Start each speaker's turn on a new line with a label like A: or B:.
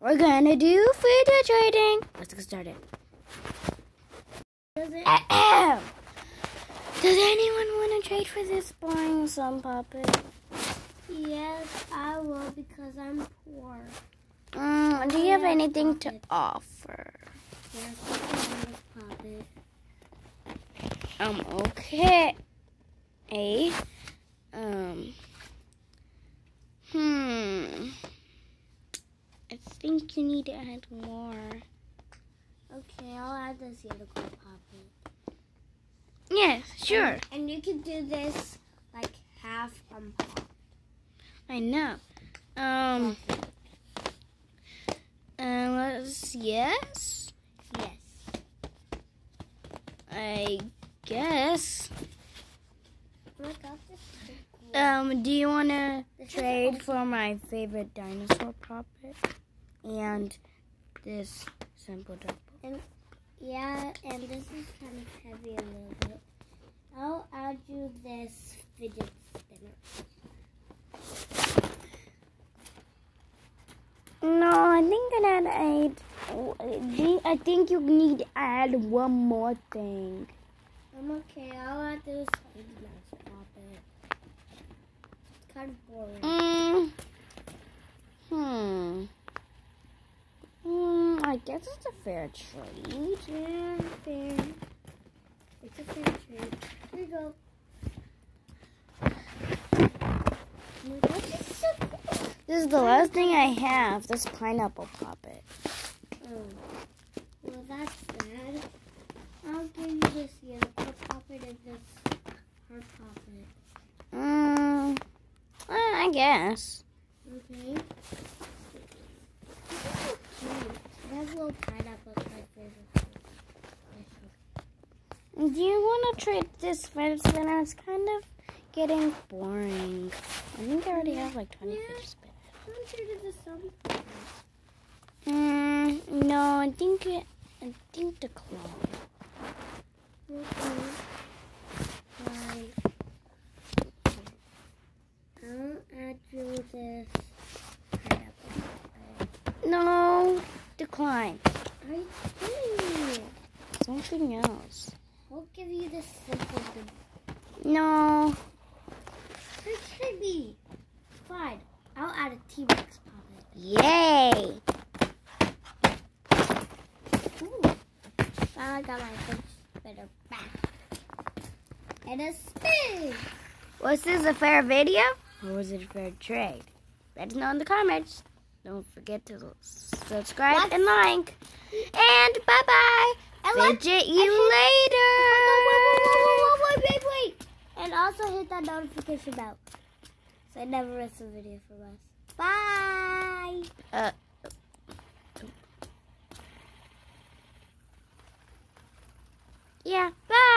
A: We're gonna do fidget trading. Let's get started.
B: Does it?
A: Does anyone want to trade for this boring sun pop it?
B: Yes, I will because I'm poor.
A: Mm, do you have
B: Yeah,
A: anything to offer?
B: Yes, I can this pop it.
A: Um, okay. Um, hmm. I think you need to add more.
B: Okay, I'll add this unicorn pop it.
A: Yes, sure.
B: And, and you can do this like half on pop.
A: I know. Um, uh, let's, yes,
B: Yes.
A: I guess.
B: Oh god, cool.
A: Um, do you want to trade for my favorite dinosaur pop it and this simple dimple?
B: Yeah, and this is kind of heavy a little bit. I'll add you this fidget spinner.
A: No, I think that add. I think you need to add one more thing.
B: I'm okay. I'll add this Mickey Mouse pop it. It's kind of boring.
A: Mm. Hmm. Hmm. I guess it's a fair trade.
B: Yeah, fair. It's a fair trade. Here you go. Oh this is so cool.
A: This is the last thing I have. This pineapple pop it.
B: Oh. Well, that's sad. I'll give you this unicorn pop it and this heart pop it.
A: Hmm. well, I guess.
B: Okay. This is so cute. It has a little pineapple. It's my favorite.
A: Do you want to trade this fidget spinner? It's kind of getting boring. I think I already have like 20
B: Yeah.
A: fidget spinners.
B: I'm sure there's some pop it.
A: Mm, no, I think it, I think the claw.
B: Okay. Right. I'll add you this pineapple.
A: No, decline.
B: See.
A: Something else.
B: I'll give you this simple thing.
A: No.
B: You kidding me? Fine. I'll add a T-Rex pop it.
A: Yay!
B: Ooh. Finally got my fidget spinner back. And a spin.
A: Was this a fair video? Or was it a fair trade? Let us know in the comments. Don't forget to subscribe
B: What?
A: and like. And bye bye.
B: And let's-
A: Fidget you later.
B: Wait, wait, wait, wait. And also hit that notification bell. So I never miss a video from us. Bye.
A: Uh, yeah, bye.